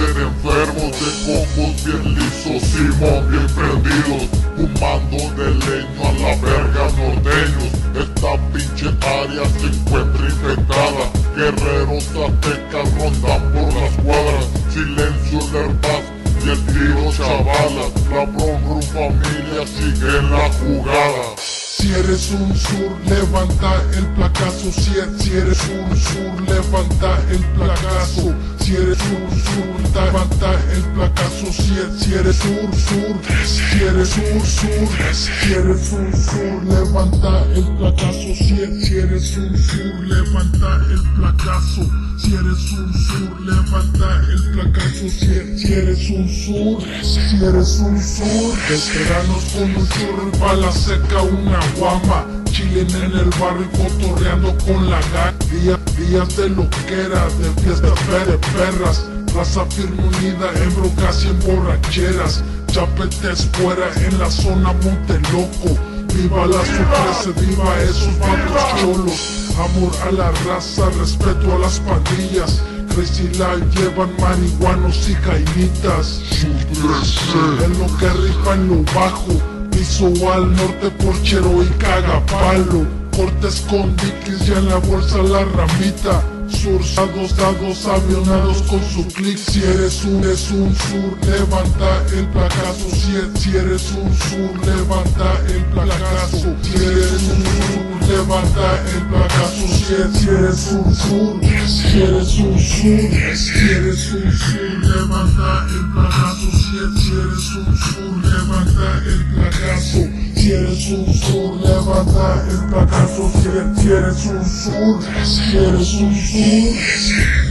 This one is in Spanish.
gangster enfermos De cojos bien lisos, Simón bien prendidos Fumando de leño a la verga norteños Esta pinche área se encuentra infectada Guerreros aztecas rondan por las cuadras Silencio herbaz y el tiro chavalas La Bron familia sigue en la jugada si eres un sur, levanta el placazo. Si, si eres un sur, levanta el placazo. Si eres un sur, levanta el placazo. Si, si eres un sur, si eres un sur, si eres un sur, levanta el placazo. Si, si eres un sur, levanta el placazo. Si eres un sur, levanta el placazo. Si, eres un sur, si eres un sur, veteranos con un churro y bala seca, una guama. Chilen en el barrio cotorreando con la gang. Días, de loquera, de fiestas de perras. Raza firme unida en brocas y en borracheras. Chapetes fuera en la zona Monteloco. Viva la sorpresa, viva esos bandos cholos. Amor a la raza, respeto a las pandillas. Life llevan marihuanos y cainitas. En lo que rifa en lo bajo. Piso al norte por Chero y caga palo. Cortes con dikis y en la bolsa la ramita. Sursados, dados, avionados con su clic. Si eres un, es un sur, levanta el placazo. Si, si eres un sur, levanta el placazo. Si eres un sur, levanta el placazo. Si, eres un sur, si eres un sur Si eres un sur, levanta el placazo. Si eres un sur, levanta el placazo. Si eres un sur, levanta el placazo. Si eres, si eres un sur, si eres un sur.